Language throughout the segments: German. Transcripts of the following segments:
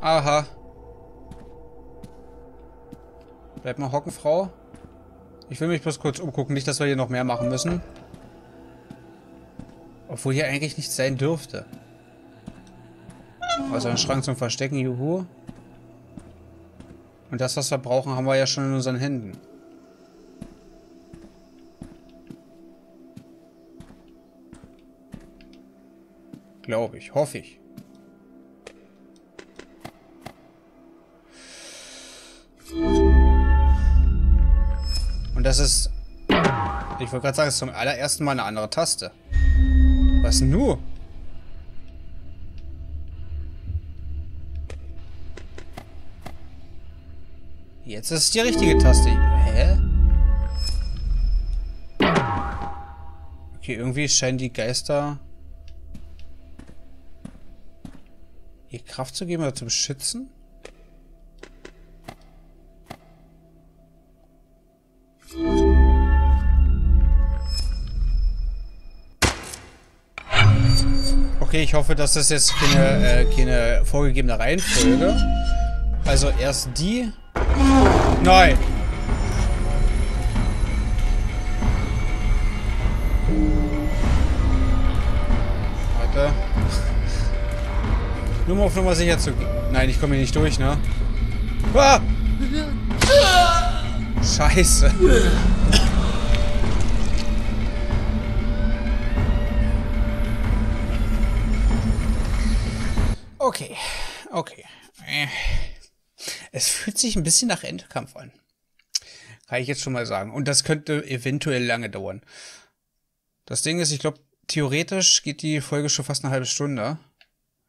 Aha. Bleib mal hocken, Frau. Ich will mich bloß kurz umgucken, nicht, dass wir hier noch mehr machen müssen. Obwohl hier eigentlich nichts sein dürfte. Also ein Schrank zum Verstecken, juhu. Und das, was wir brauchen, haben wir ja schon in unseren Händen. Glaube ich, hoffe ich. Das ist... Ich wollte gerade sagen, es ist zum allerersten Mal eine andere Taste. Was nur? Jetzt ist es die richtige Taste. Hä? Okay, irgendwie scheinen die Geister ihr Kraft zu geben oder zu beschützen. Okay, ich hoffe, dass das jetzt keine, äh, keine vorgegebene Reihenfolge. Also erst die. Nein! Warte. Nur mal auf Nummer sicher zu gehen. Nein, ich komme hier nicht durch, ne? Ah! Scheiße. Fühlt sich ein bisschen nach Endkampf an. Kann ich jetzt schon mal sagen. Und das könnte eventuell lange dauern. Das Ding ist, ich glaube, theoretisch geht die Folge schon fast eine halbe Stunde.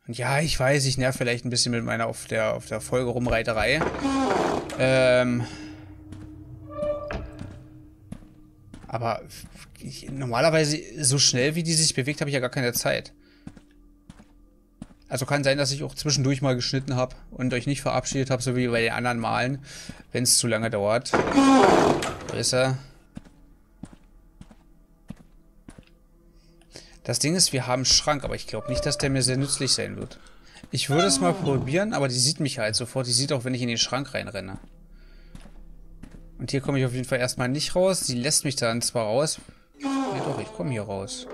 Und ja, ich weiß, ich nerv vielleicht ein bisschen mit meiner auf der, auf der Folge Rumreiterei. Ähm. Aber ich, normalerweise, so schnell wie die sich bewegt, habe ich ja gar keine Zeit. Also kann sein, dass ich auch zwischendurch mal geschnitten habe und euch nicht verabschiedet habe, so wie bei den anderen Malen, wenn es zu lange dauert. Da ist er. Das Ding ist, wir haben einen Schrank, aber ich glaube nicht, dass der mir sehr nützlich sein wird. Ich würde es mal probieren, aber die sieht mich halt sofort. Die sieht auch, wenn ich in den Schrank reinrenne. Und hier komme ich auf jeden Fall erstmal nicht raus. Sie lässt mich dann zwar raus. Ja doch, ich komme hier raus.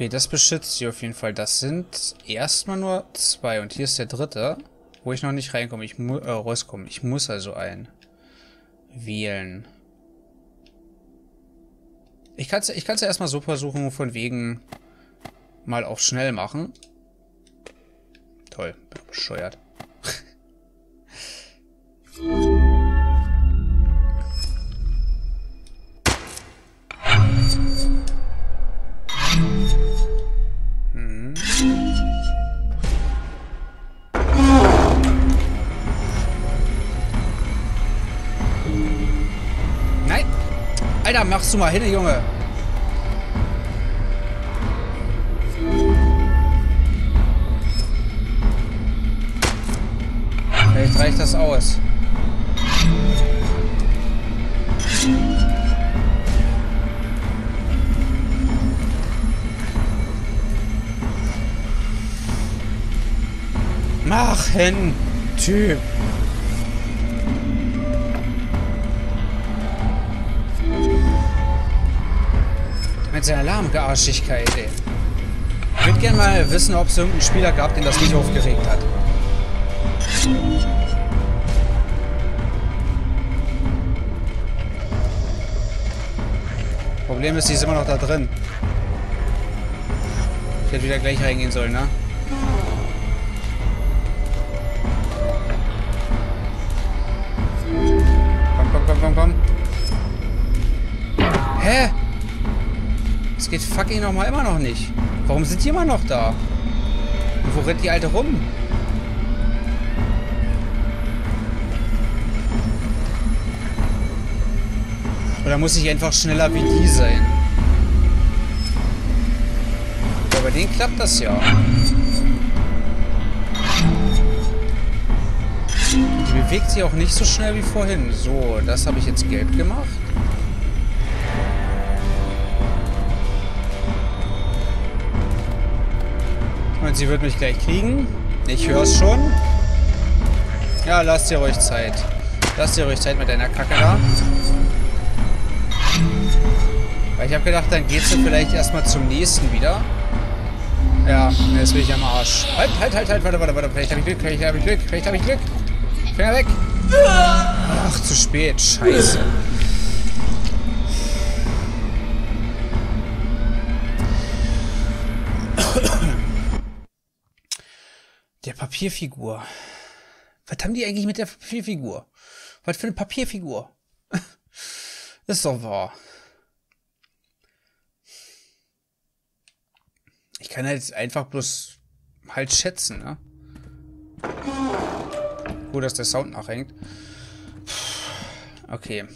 Okay, das beschützt sie auf jeden Fall. Das sind erstmal nur zwei. Und hier ist der dritte, wo ich noch nicht reinkomme. Ich muss äh, rauskomme. Ich muss also ein wählen. Ich kann es ich kann's ja erstmal so versuchen, von wegen mal auf schnell machen. Toll, bescheuert. machst du mal hin, Junge. Vielleicht reicht das aus. Machen, Typ. Mit seiner Lahmgearschigkeit, ey. Ich würde gerne mal wissen, ob es irgendeinen Spieler gab, den das nicht aufgeregt hat. Problem ist, sie ist immer noch da drin. Ich hätte wieder gleich reingehen sollen, ne? Geht fucking nochmal immer noch nicht. Warum sind die immer noch da? Und wo rennt die Alte rum? Oder muss ich einfach schneller wie die sein? Ja, bei denen klappt das ja. bewegt sich auch nicht so schnell wie vorhin. So, das habe ich jetzt gelb gemacht. Und sie wird mich gleich kriegen. Ich höre es schon. Ja, lasst dir ruhig Zeit. Lasst dir ruhig Zeit mit deiner Kacke da. Weil ich habe gedacht, dann gehst du vielleicht erstmal zum nächsten wieder. Ja, jetzt bin ich am Arsch. Halt, halt, halt, halt, warte, warte, warte. Vielleicht habe ich Glück, vielleicht habe ich Glück, vielleicht habe ich Glück. Finger weg. Ach, zu spät. Scheiße. Papierfigur. Was haben die eigentlich mit der Papierfigur? Was für eine Papierfigur? Das ist doch wahr. Ich kann halt einfach bloß halt schätzen, ne? Gut, dass der Sound nachhängt. Okay.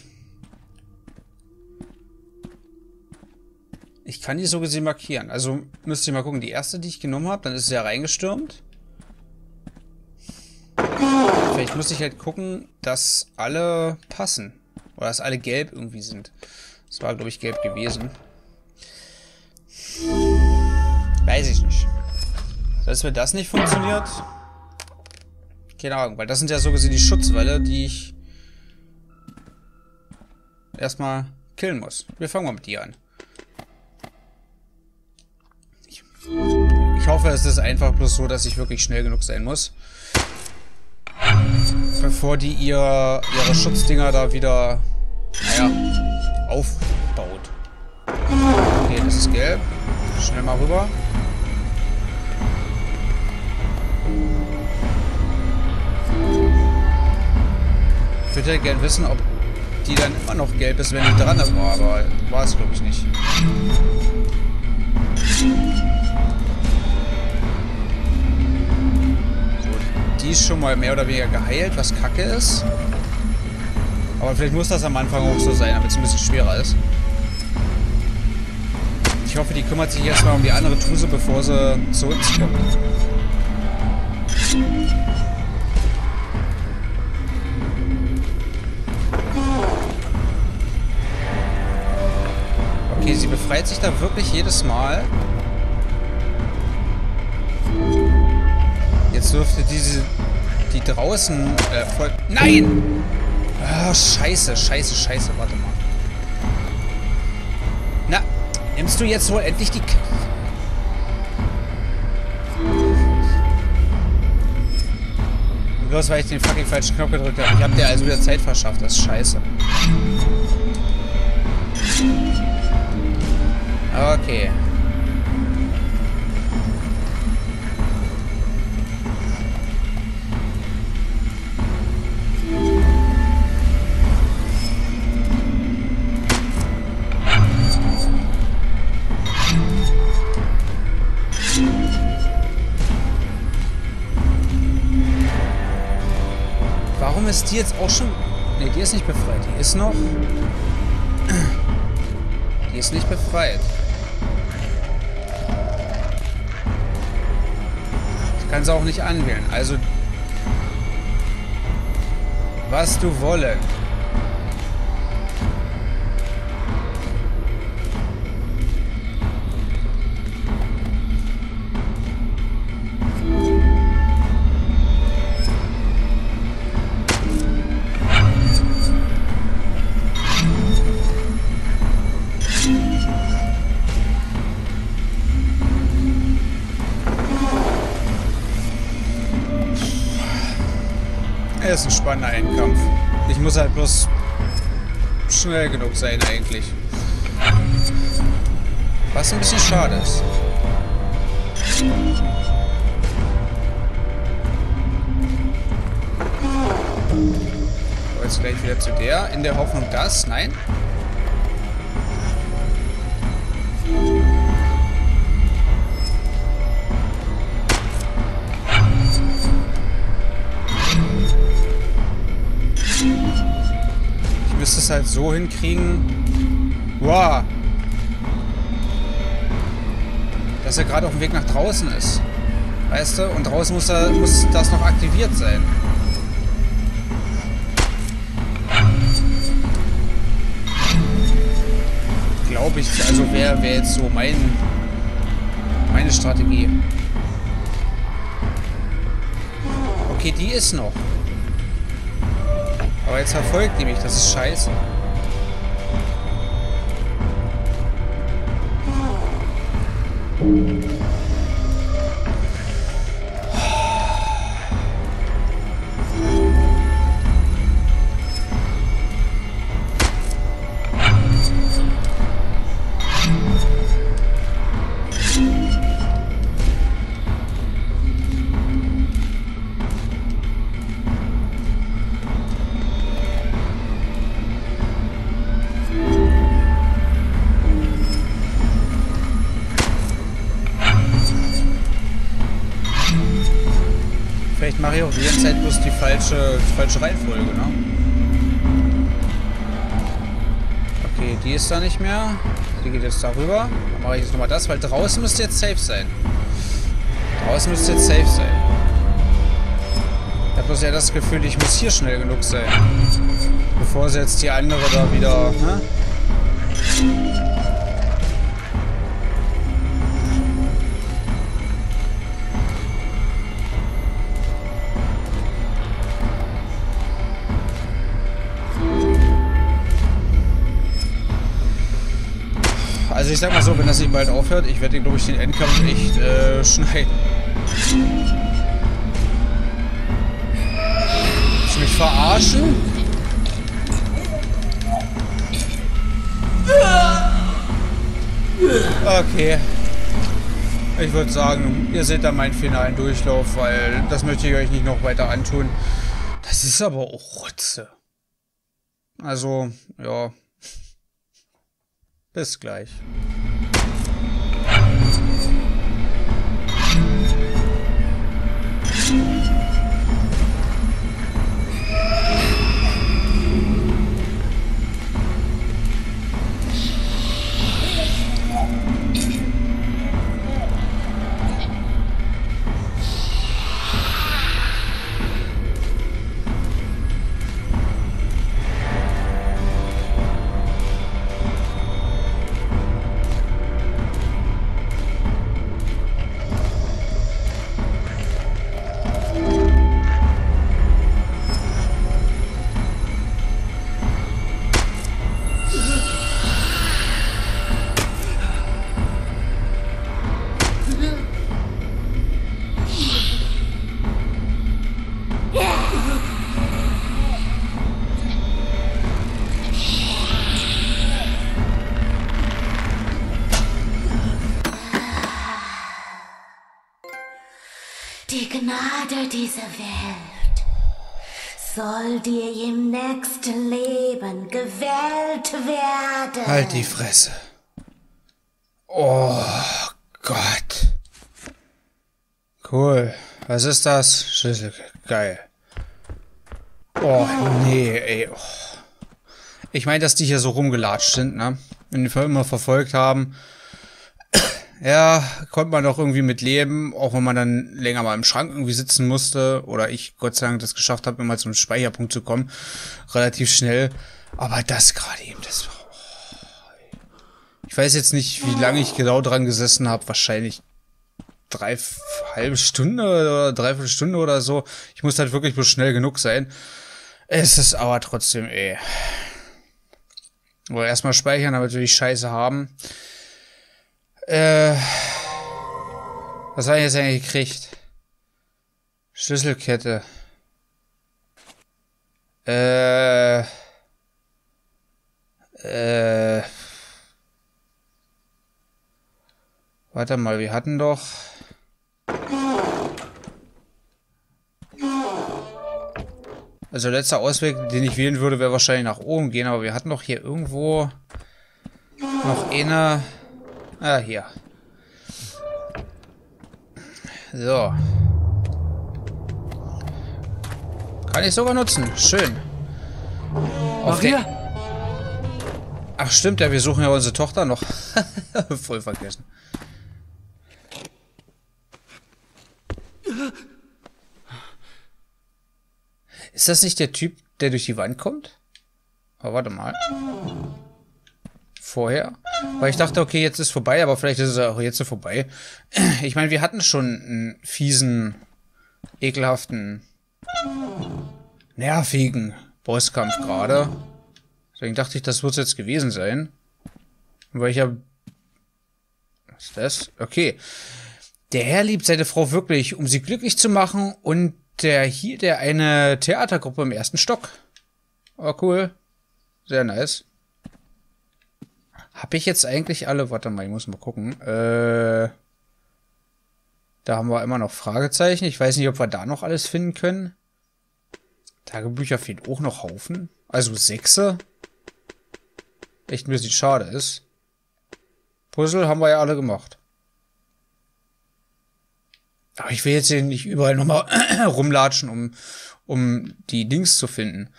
Ich kann die so gesehen markieren. Also müsst ihr mal gucken. Die erste, die ich genommen habe, dann ist sie ja reingestürmt. Vielleicht muss ich halt gucken, dass alle passen. Oder dass alle gelb irgendwie sind. Das war, glaube ich, gelb gewesen. Weiß ich nicht. Dass mir das nicht funktioniert? Keine Ahnung, weil das sind ja so gesehen die Schutzwelle, die ich erstmal killen muss. Wir fangen mal mit dir an. Ich, ich hoffe, es ist einfach bloß so, dass ich wirklich schnell genug sein muss. Bevor die ihr, ihre Schutzdinger da wieder, naja, aufbaut. Okay, das ist gelb. Schnell mal rüber. Ich würde gerne wissen, ob die dann immer noch gelb ist, wenn die dran ist. Aber war es, glaube ich, nicht. Die ist schon mal mehr oder weniger geheilt, was kacke ist. Aber vielleicht muss das am Anfang auch so sein, damit es ein bisschen schwerer ist. Ich hoffe, die kümmert sich erstmal um die andere Tuse, bevor sie zu uns kommt. Okay, sie befreit sich da wirklich jedes Mal. Dürfte diese... Die draußen... Äh, voll... Nein! Ah, scheiße, scheiße, scheiße. Warte mal. Na, nimmst du jetzt wohl endlich die... K Bloß weil ich den fucking falschen Knopf gedrückt habe. Ich habe dir also wieder Zeit verschafft. Das ist scheiße. Okay. Ist die jetzt auch schon... Ne, die ist nicht befreit. Die ist noch... Die ist nicht befreit. Ich kann sie auch nicht anwählen. Also... Was du wollen. Spannender Endkampf. Ich muss halt bloß schnell genug sein eigentlich. Was ein bisschen schade ist. Jetzt gleich wieder zu der, in der Hoffnung, dass... Nein? es halt so hinkriegen, wow, dass er gerade auf dem Weg nach draußen ist. Weißt du? Und draußen muss, er, muss das noch aktiviert sein. Glaube ich, also wäre wär jetzt so mein, meine Strategie. Okay, die ist noch. Aber jetzt verfolgt die mich, das ist scheiße. Vielleicht die ganze Zeit bloß die falsche, falsche Reihenfolge, ne? Okay, die ist da nicht mehr. Die geht jetzt darüber. Dann mache ich jetzt nochmal das, weil draußen müsste jetzt safe sein. Draußen müsste jetzt safe sein. Ich habe bloß ja das Gefühl, ich muss hier schnell genug sein. Bevor sie jetzt die andere da wieder... Ne? Ich sag mal so, wenn das nicht bald aufhört, ich werde, glaube ich, den Endkampf echt äh, schneiden. Willst du mich verarschen? Okay. Ich würde sagen, ihr seht da meinen finalen Durchlauf, weil das möchte ich euch nicht noch weiter antun. Das ist aber auch Rotze. Also, ja. Bis gleich. Dieser Welt soll dir im nächsten Leben gewählt werden. Halt die Fresse. Oh Gott. Cool. Was ist das? Schlüssel. Geil. Oh, nee, ey. Oh. Ich meine, dass die hier so rumgelatscht sind, ne? Wenn die immer verfolgt haben. Ja, konnte man doch irgendwie mit leben, auch wenn man dann länger mal im Schrank irgendwie sitzen musste. Oder ich Gott sei Dank das geschafft habe, immer zum Speicherpunkt zu kommen. Relativ schnell. Aber das gerade eben, das war. Oh. Ich weiß jetzt nicht, wie lange ich genau dran gesessen habe. Wahrscheinlich drei halbe Stunde oder dreiviertel Stunde oder so. Ich muss halt wirklich bloß schnell genug sein. Es ist aber trotzdem, ey. Oder erstmal speichern, damit wir die Scheiße haben. Äh. Was habe ich jetzt eigentlich gekriegt? Schlüsselkette. Äh. Äh. Warte mal, wir hatten doch. Also letzter Ausweg, den ich wählen würde, wäre wahrscheinlich nach oben gehen, aber wir hatten doch hier irgendwo noch eine. Ah, hier. So. Kann ich sogar nutzen. Schön. Auf Maria? Ach stimmt ja, wir suchen ja unsere Tochter noch. Voll vergessen. Ist das nicht der Typ, der durch die Wand kommt? Aber warte mal. vorher. Weil ich dachte, okay, jetzt ist vorbei, aber vielleicht ist es auch jetzt vorbei. Ich meine, wir hatten schon einen fiesen, ekelhaften, nervigen Bosskampf gerade. Deswegen dachte ich, das wird es jetzt gewesen sein. Weil ich ja... Was ist das? Okay. Der Herr liebt seine Frau wirklich, um sie glücklich zu machen und der hielt er eine Theatergruppe im ersten Stock. Oh, cool. Sehr nice. Habe ich jetzt eigentlich alle... Warte mal, ich muss mal gucken. Äh... Da haben wir immer noch Fragezeichen. Ich weiß nicht, ob wir da noch alles finden können. Tagebücher fehlen auch noch Haufen. Also Sechse. Echt ein bisschen schade ist. Puzzle haben wir ja alle gemacht. Aber ich will jetzt hier nicht überall nochmal rumlatschen, um, um die Dings zu finden.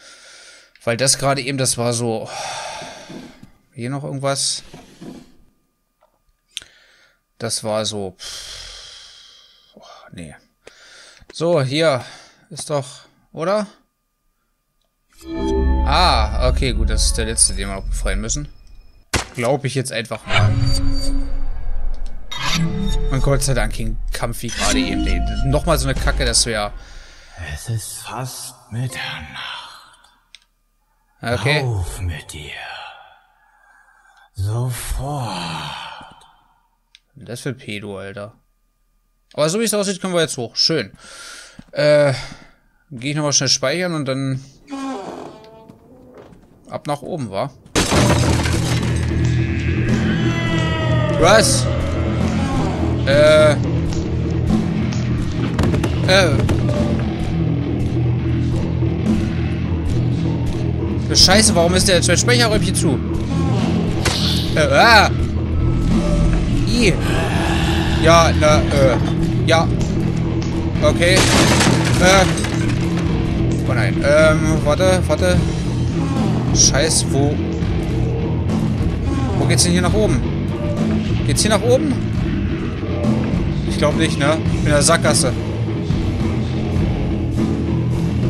Weil das gerade eben, das war so... Hier noch irgendwas? Das war so... Oh, nee. So, hier ist doch... Oder? Ah, okay, gut, das ist der letzte, den wir noch befreien müssen. Glaube ich jetzt einfach mal. Und Gott sei Dank ging Kampf wie gerade eben. Nochmal so eine Kacke, das wäre... Es ist fast Mitternacht. Okay. Auf mit dir. Sofort. Das für Pedo, Alter. Aber so wie es aussieht, können wir jetzt hoch. Schön. Äh, gehe ich nochmal schnell speichern und dann ab nach oben, wa? Was? Äh. Äh. Scheiße, warum ist der Speicherräumchen zu? Äh. I. Ja, na, äh. Ja. Okay. Äh. Oh nein. Ähm, warte, warte. Scheiß, wo... Wo geht's denn hier nach oben? Geht's hier nach oben? Ich glaube nicht, ne? In der Sackgasse.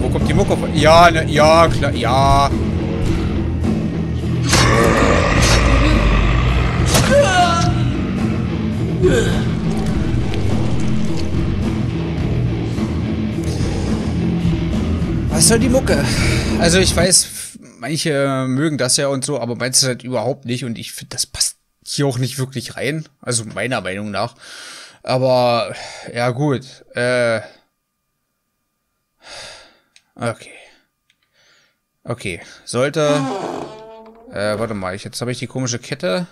Wo kommt die Mucke von? Ja, ne, ja, klar, ja. Was soll die Mucke? Also ich weiß, manche mögen das ja und so, aber meins ist halt überhaupt nicht und ich finde, das passt hier auch nicht wirklich rein. Also meiner Meinung nach. Aber, ja gut. Äh. Okay. Okay. Sollte. Äh, warte mal. Ich, jetzt habe ich die komische Kette.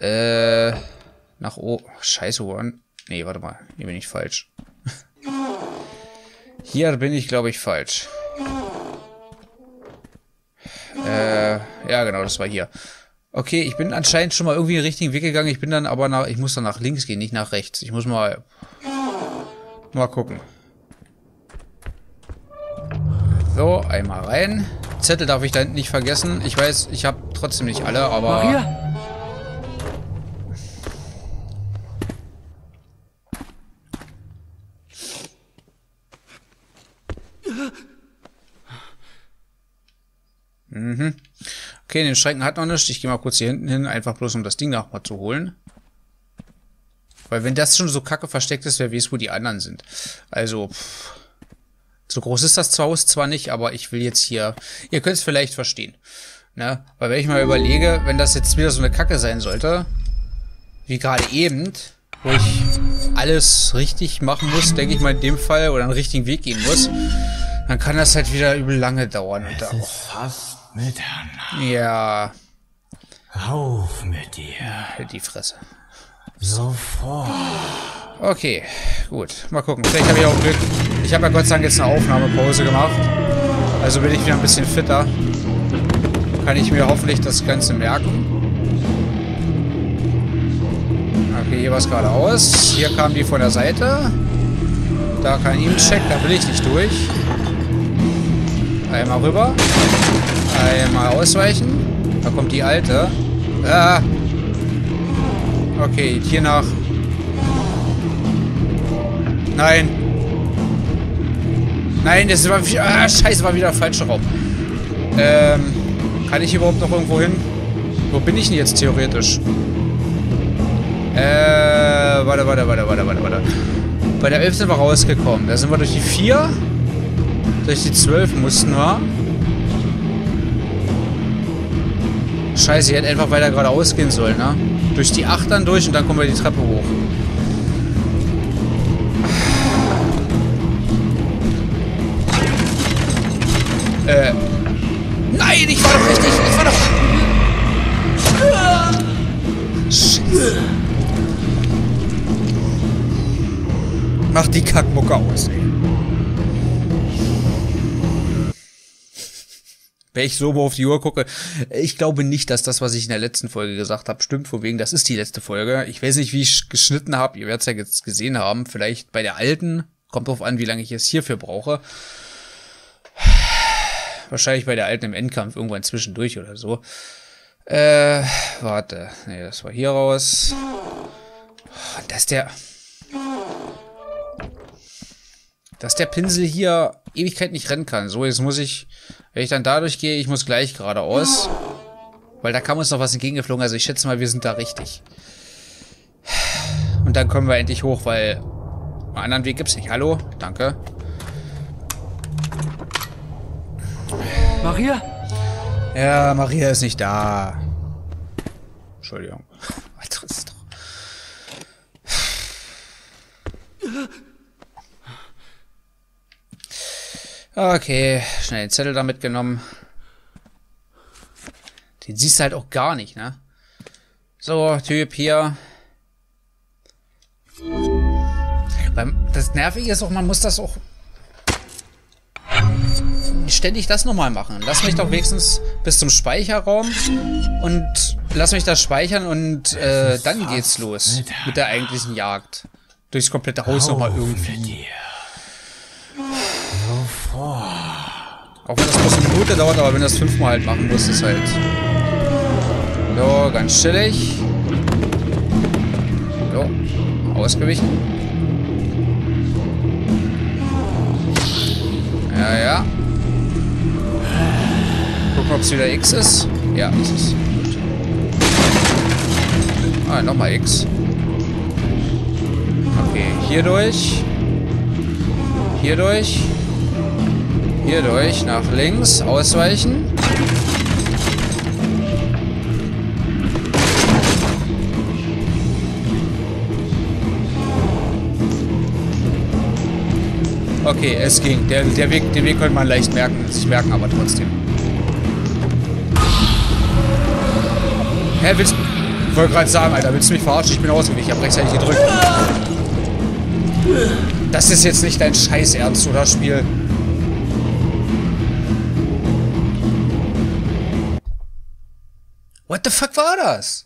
Äh. Nach oben. Scheiße, One. Nee, warte mal. Hier bin ich falsch. Hier bin ich, glaube ich, falsch. Äh, ja, genau, das war hier. Okay, ich bin anscheinend schon mal irgendwie den richtigen Weg gegangen. Ich bin dann aber nach, ich muss dann nach links gehen, nicht nach rechts. Ich muss mal, mal gucken. So, einmal rein. Zettel darf ich da hinten nicht vergessen. Ich weiß, ich habe trotzdem nicht alle, aber... Maria? Okay, den Schränken hat noch nichts. Ich gehe mal kurz hier hinten hin, einfach bloß um das Ding nochmal zu holen. Weil wenn das schon so kacke versteckt ist, wer weiß, wo die anderen sind. Also, pff. so groß ist das Haus zwar nicht, aber ich will jetzt hier... Ihr könnt es vielleicht verstehen. Ne? Weil wenn ich mal überlege, wenn das jetzt wieder so eine Kacke sein sollte, wie gerade eben, wo ich alles richtig machen muss, denke ich mal in dem Fall, oder einen richtigen Weg gehen muss, dann kann das halt wieder übel lange dauern. Und da, fast Mitternacht. Ja. Auf mit dir. Halt die Fresse. Sofort. Okay, gut. Mal gucken. Vielleicht habe ich auch Glück. Ich habe ja Gott sei Dank jetzt eine Aufnahmepause gemacht. Also bin ich wieder ein bisschen fitter. Kann ich mir hoffentlich das Ganze merken. Okay, hier war es geradeaus. Hier kam die von der Seite. Da kann ich einen Check, da will ich nicht durch. Einmal rüber. Einmal ausweichen. Da kommt die alte. Ah. Okay, hier nach. Nein. Nein, das war... Ah, scheiße, war wieder der falsche Raum. Ähm, kann ich überhaupt noch irgendwo hin? Wo bin ich denn jetzt theoretisch? Äh, warte, warte, warte, warte, warte, warte. Bei der 11 sind wir rausgekommen. Da sind wir durch die 4. Durch die 12 mussten wir. Scheiße, ich hätte einfach weiter geradeaus gehen sollen, ne? Durch die 8 dann durch und dann kommen wir die Treppe hoch. Äh. Nein, ich war doch richtig. Ich war doch. Scheiße. Mach die Kackmucke aus, ey. Wenn ich so auf die Uhr gucke, ich glaube nicht, dass das, was ich in der letzten Folge gesagt habe, stimmt. Von wegen, das ist die letzte Folge. Ich weiß nicht, wie ich geschnitten habe. Ihr werdet es ja jetzt gesehen haben. Vielleicht bei der alten. Kommt drauf an, wie lange ich es hierfür brauche. Wahrscheinlich bei der alten im Endkampf irgendwann zwischendurch oder so. Äh, warte. Nee, das war hier raus. Dass der... Dass der Pinsel hier Ewigkeit nicht rennen kann. So, jetzt muss ich... Wenn ich dann dadurch gehe, ich muss gleich geradeaus. Weil da kam uns noch was entgegengeflogen. Also ich schätze mal, wir sind da richtig. Und dann kommen wir endlich hoch, weil... Einen anderen Weg gibt's nicht. Hallo? Danke. Maria? Ja, Maria ist nicht da. Entschuldigung. Alter, ist doch... Okay, schnell den Zettel da mitgenommen. Den siehst du halt auch gar nicht, ne? So, Typ hier. Das Nervige ist auch, man muss das auch ständig das nochmal machen. Lass mich doch wenigstens bis zum Speicherraum und lass mich das speichern und äh, dann geht's los mit der eigentlichen Jagd. Durchs komplette Haus nochmal irgendwie. Auch wenn das bloß eine Minute dauert, aber wenn das fünfmal halt machen muss, ist halt... So, ganz chillig. So, ausgewichen. Ja, ja. Gucken, ob es wieder X ist. Ja, ist es. Ah, nochmal X. Okay, hier durch. Hier durch. Hier durch, nach links, ausweichen. Okay, es ging. Der, der Weg, den Weg konnte man leicht merken, sich merken, aber trotzdem. Hä, willst Ich wollte gerade sagen, Alter, willst du mich verarschen? Ich bin ausgewichen, ich habe rechtzeitig gedrückt. Das ist jetzt nicht dein Scheiß Ernst, oder Spiel? What the fuck war das?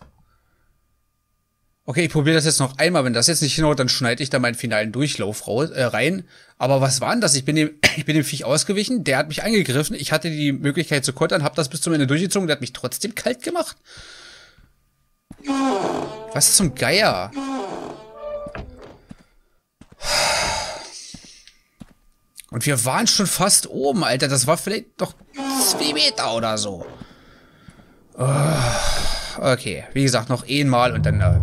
Okay, ich probiere das jetzt noch einmal. Wenn das jetzt nicht hinhaut, dann schneide ich da meinen finalen Durchlauf raus, äh, rein. Aber was war denn das? Ich bin, dem, ich bin dem Viech ausgewichen, der hat mich angegriffen. Ich hatte die Möglichkeit zu kontern, habe das bis zum Ende durchgezogen. Der hat mich trotzdem kalt gemacht. Was zum Geier? Und wir waren schon fast oben, Alter. Das war vielleicht doch zwei Meter oder so. Oh, okay, wie gesagt, noch einmal und dann... Äh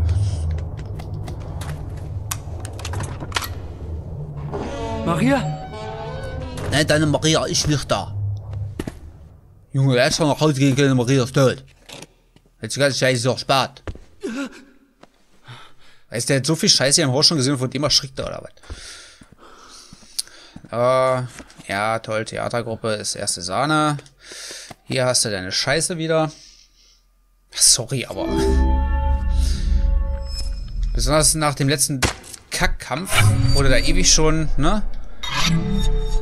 Maria? Nein, deine Maria ist nicht da. Junge, er ist schon nach Hause gehen können, Maria ist tot. Jetzt die ganze Scheiße auch spart. Weißt du, der hat so viel Scheiße im Haus schon gesehen, von dem erschrickt er oder was? Äh, ja, toll, Theatergruppe ist erste Sahne. Hier hast du deine Scheiße wieder. Sorry, aber... Besonders nach dem letzten Kackkampf wurde da ewig schon, ne?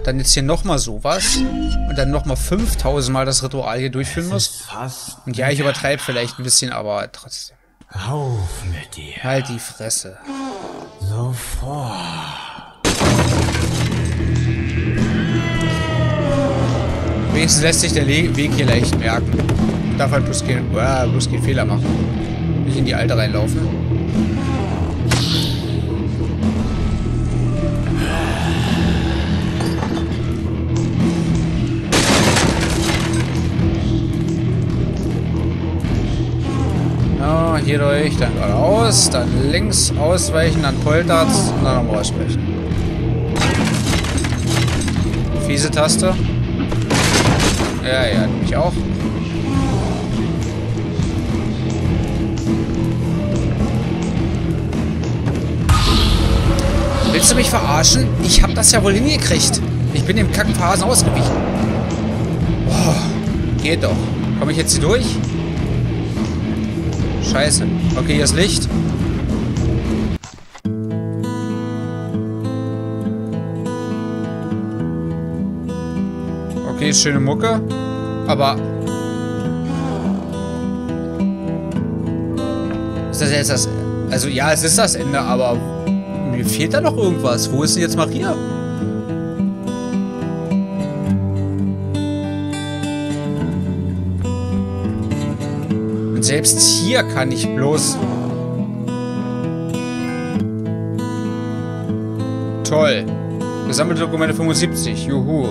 Dann jetzt hier nochmal sowas. Und dann nochmal 5000 Mal das Ritual hier durchführen muss. Und ja, ich übertreibe vielleicht ein bisschen, aber trotzdem. Auf mit dir. Halt die Fresse. Sofort. Wenigstens lässt sich der Le Weg hier leicht merken. Darf halt bloß keinen, äh, bloß Fehler machen. Nicht in die Alte reinlaufen. hier durch, dann geradeaus, dann links ausweichen, dann poltert's und dann nochmal ausweichen. Fiese Taste. Ja, ja, mich auch. Willst du mich verarschen? Ich hab das ja wohl hingekriegt. Ich bin dem Kackenphasen ausgewichen. Boah, geht doch. Komme ich jetzt hier durch? Scheiße. Okay, hier ist Licht. Okay, schöne Mucke. Aber... Ist das jetzt das... Also ja, es ist das Ende, aber... Mir fehlt da noch irgendwas. Wo ist denn jetzt Maria? Und selbst hier kann ich bloß... Toll. Gesammelte Dokumente 75. Juhu.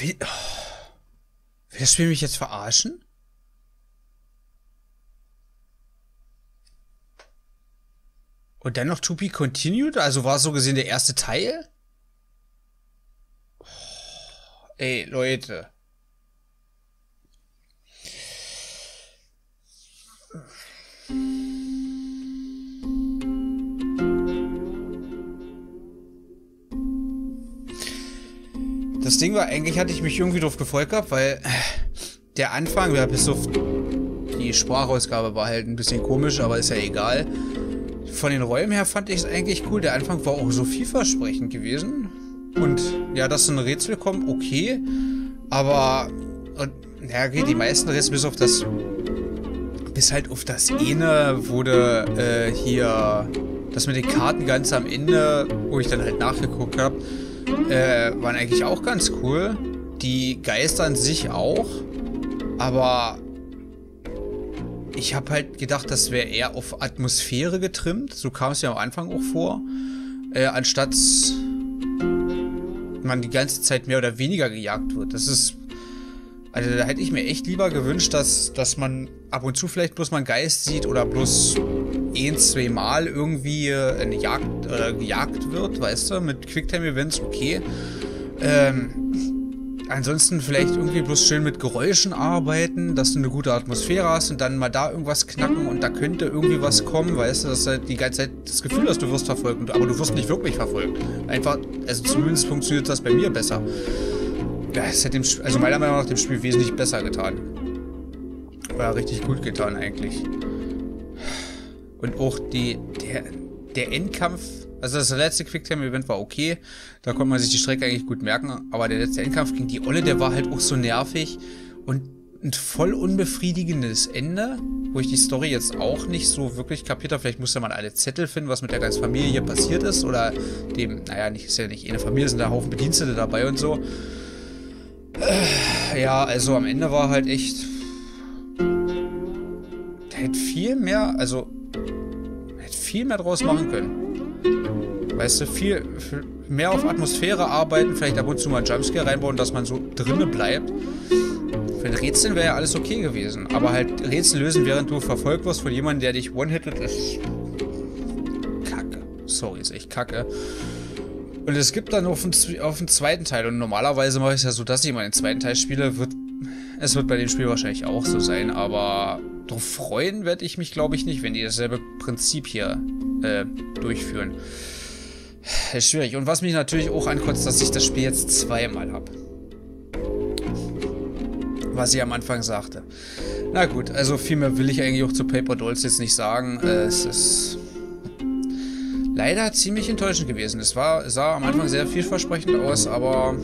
Will, oh. Will das Spiel mich jetzt verarschen? Und dann noch To Be Continued? Also war so gesehen der erste Teil? Oh, ey, Leute. Das Ding war, eigentlich hatte ich mich irgendwie drauf gefreut gehabt, weil der Anfang, ja, bis auf die Sprachausgabe war halt ein bisschen komisch, aber ist ja egal. Von den Räumen her fand ich es eigentlich cool. Der Anfang war auch so vielversprechend gewesen. Und ja, dass so ein Rätsel kommt, okay. Aber, und, ja, okay, die meisten Rätsel bis auf das, bis halt auf das eine wurde äh, hier, das mit den Karten ganz am Ende, wo ich dann halt nachgeguckt habe, äh, waren eigentlich auch ganz cool. Die Geister an sich auch. Aber ich habe halt gedacht, das wäre eher auf Atmosphäre getrimmt. So kam es ja am Anfang auch vor. Äh, anstatt man die ganze Zeit mehr oder weniger gejagt wird. Das ist... Also da hätte ich mir echt lieber gewünscht, dass, dass man ab und zu vielleicht bloß mal einen Geist sieht oder bloß ein, zwei Mal irgendwie eine Jagd, äh, gejagt wird, weißt du, mit Quicktime-Events, okay. Ähm, ansonsten vielleicht irgendwie bloß schön mit Geräuschen arbeiten, dass du eine gute Atmosphäre hast und dann mal da irgendwas knacken und da könnte irgendwie was kommen, weißt du, dass du halt die ganze Zeit das Gefühl hast, du wirst verfolgt, aber du wirst nicht wirklich verfolgt. Einfach, also zumindest funktioniert das bei mir besser. Ja, es hat dem, also meiner Meinung nach dem Spiel wesentlich besser getan. War richtig gut getan eigentlich. Und auch die, der, der Endkampf, also das letzte Quicktime-Event war okay, da konnte man sich die Strecke eigentlich gut merken, aber der letzte Endkampf gegen die Olle, der war halt auch so nervig und ein voll unbefriedigendes Ende, wo ich die Story jetzt auch nicht so wirklich kapiert habe. Vielleicht musste man alle Zettel finden, was mit der ganzen Familie hier passiert ist oder dem, naja, nicht, ist ja nicht eine Familie, sind da Haufen Bedienstete dabei und so. Äh, ja, also am Ende war halt echt... Hätte viel mehr, also... Viel mehr draus machen können. Weißt du, viel, viel mehr auf Atmosphäre arbeiten, vielleicht ab und zu mal Jumpscare reinbauen, dass man so drinne bleibt. Für ein Rätsel wäre ja alles okay gewesen. Aber halt Rätsel lösen, während du verfolgt wirst von jemandem, der dich one-hittet, ist kacke. Sorry, ist echt kacke. Und es gibt dann auf den, auf den zweiten Teil. Und normalerweise mache ich es ja so, dass ich mal den zweiten Teil spiele. Wird, es wird bei dem Spiel wahrscheinlich auch so sein. Aber darauf freuen werde ich mich, glaube ich, nicht, wenn die dasselbe Prinzip hier äh, durchführen. Ist schwierig. Und was mich natürlich auch ankotzt, dass ich das Spiel jetzt zweimal habe. Was ich am Anfang sagte. Na gut, also viel mehr will ich eigentlich auch zu Paper Dolls jetzt nicht sagen. Äh, es ist leider ziemlich enttäuschend gewesen. Es war, sah am Anfang sehr vielversprechend aus, aber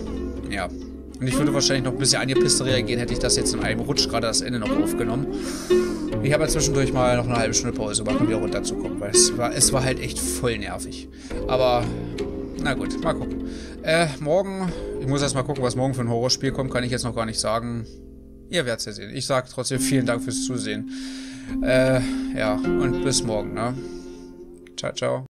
ja. Und ich würde wahrscheinlich noch ein bisschen angepisster reagieren, hätte ich das jetzt in einem Rutsch gerade das Ende noch aufgenommen. Ich habe ja zwischendurch mal noch eine halbe Stunde Pause gemacht, um wieder runterzukommen, weil es war, es war halt echt voll nervig. Aber, na gut, mal gucken. Äh, morgen, ich muss erst mal gucken, was morgen für ein Horrorspiel kommt, kann ich jetzt noch gar nicht sagen. Ihr werdet es ja sehen. Ich sage trotzdem vielen Dank fürs Zusehen. Äh, ja, und bis morgen, ne? Ciao, ciao.